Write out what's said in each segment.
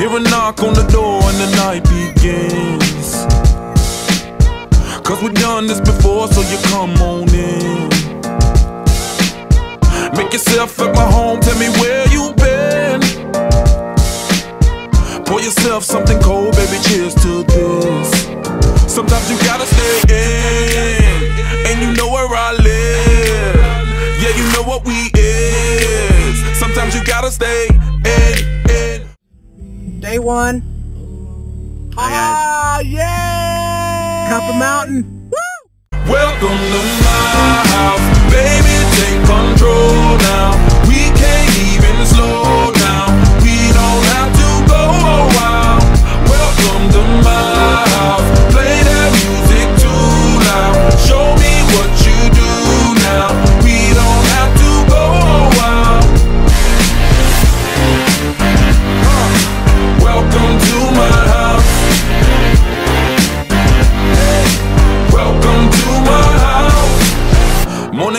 hear a knock on the door and the night begins. Cause we've done this before, so you come on in. Make yourself at my home, tell me where you've been. Pour yourself something cold, baby, cheers to this. Sometimes you gotta stay in, and you know where I live. Yeah, you know what we is. Sometimes you gotta stay in, in. Day one. Ah, yeah! Copper Mountain. Welcome to my house, baby. Take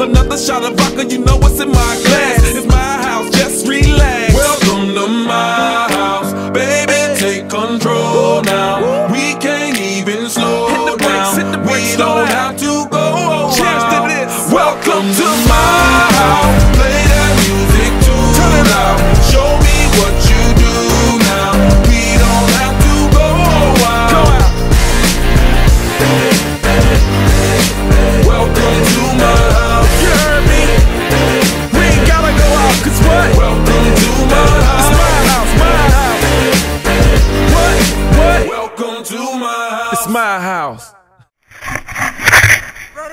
Another shot of vodka, you know what's in my glass. It's my house, just relax.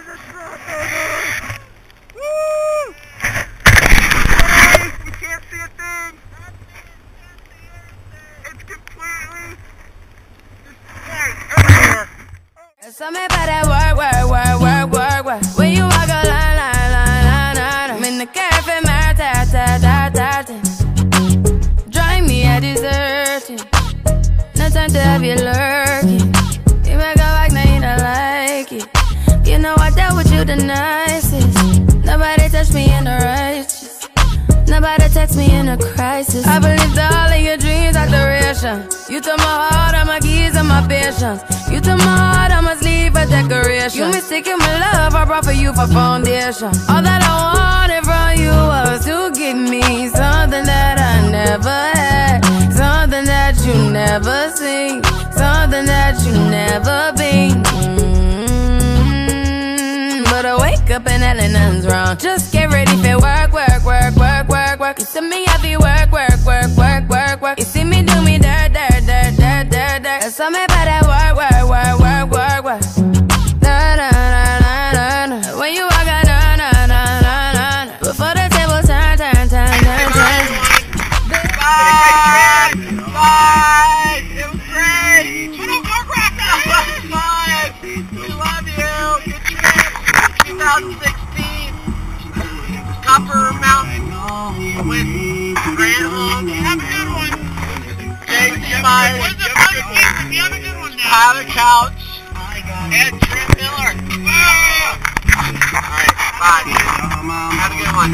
Destroyed everywhere. So me better work, work, work, work, work, work. When you walk a line, line, line, line, line. I'm in the cafe, my ta, ta, ta, ta, ta. Drive me a deserting. No time to have you lurking. With the nicest. Nobody touched me in the righteous. Nobody text me in a crisis. I believed all of your dreams are duration. You took my heart, all my keys, and my patience. You took my heart, I must leave a decoration. You mistaken my love, I brought for you for foundation. All that I wanted from you was to give me something that I never had, something that you never seen, something that you never nothing's wrong. Just get ready Copper Mountain with Grant Holmes. Have a good one! James Myers. Have a good one now. Tyler Couch. And Trent Miller. Alright, bye. Have a good one.